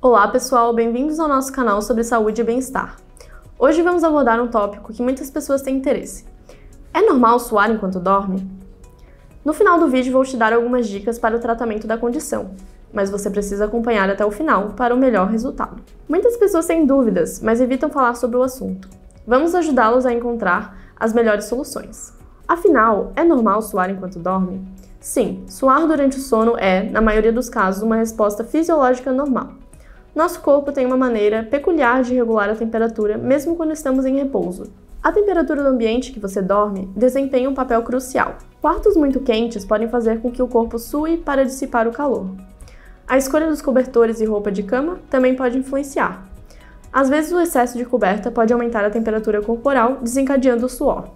Olá pessoal, bem-vindos ao nosso canal sobre saúde e bem-estar. Hoje vamos abordar um tópico que muitas pessoas têm interesse. É normal suar enquanto dorme? No final do vídeo vou te dar algumas dicas para o tratamento da condição, mas você precisa acompanhar até o final para o melhor resultado. Muitas pessoas têm dúvidas, mas evitam falar sobre o assunto. Vamos ajudá-los a encontrar as melhores soluções. Afinal, é normal suar enquanto dorme? Sim, suar durante o sono é, na maioria dos casos, uma resposta fisiológica normal. Nosso corpo tem uma maneira peculiar de regular a temperatura, mesmo quando estamos em repouso. A temperatura do ambiente que você dorme desempenha um papel crucial. Quartos muito quentes podem fazer com que o corpo sue para dissipar o calor. A escolha dos cobertores e roupa de cama também pode influenciar. Às vezes, o excesso de coberta pode aumentar a temperatura corporal, desencadeando o suor.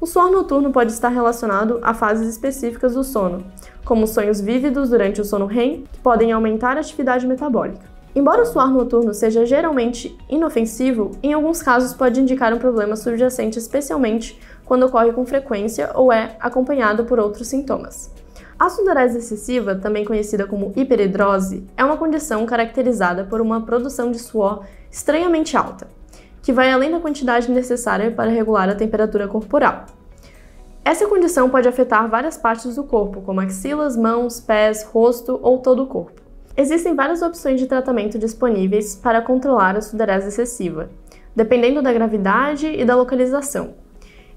O suor noturno pode estar relacionado a fases específicas do sono, como sonhos vívidos durante o sono REM, que podem aumentar a atividade metabólica. Embora o suar noturno seja geralmente inofensivo, em alguns casos pode indicar um problema subjacente, especialmente quando ocorre com frequência ou é acompanhado por outros sintomas. A sudorese excessiva, também conhecida como hiperidrose, é uma condição caracterizada por uma produção de suor estranhamente alta, que vai além da quantidade necessária para regular a temperatura corporal. Essa condição pode afetar várias partes do corpo, como axilas, mãos, pés, rosto ou todo o corpo. Existem várias opções de tratamento disponíveis para controlar a sudorese excessiva, dependendo da gravidade e da localização.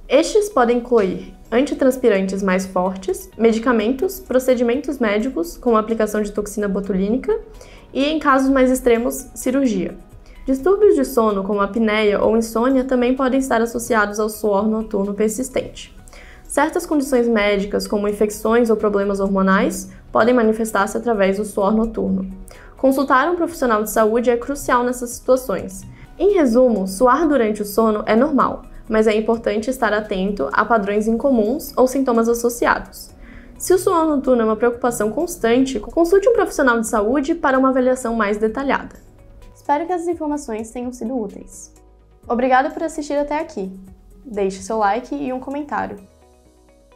Estes podem incluir antitranspirantes mais fortes, medicamentos, procedimentos médicos, como aplicação de toxina botulínica, e, em casos mais extremos, cirurgia. Distúrbios de sono, como apneia ou insônia, também podem estar associados ao suor noturno persistente. Certas condições médicas, como infecções ou problemas hormonais, podem manifestar-se através do suor noturno. Consultar um profissional de saúde é crucial nessas situações. Em resumo, suar durante o sono é normal, mas é importante estar atento a padrões incomuns ou sintomas associados. Se o suor noturno é uma preocupação constante, consulte um profissional de saúde para uma avaliação mais detalhada. Espero que essas informações tenham sido úteis. Obrigada por assistir até aqui. Deixe seu like e um comentário.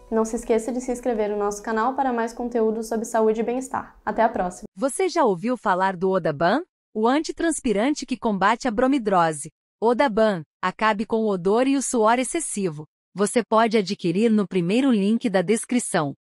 Não se esqueça de se inscrever no nosso canal para mais conteúdo sobre saúde e bem-estar. Até a próxima. Você já ouviu falar do Odaban? O antitranspirante que combate a bromidrose. Odaban, acabe com o odor e o suor excessivo. Você pode adquirir no primeiro link da descrição.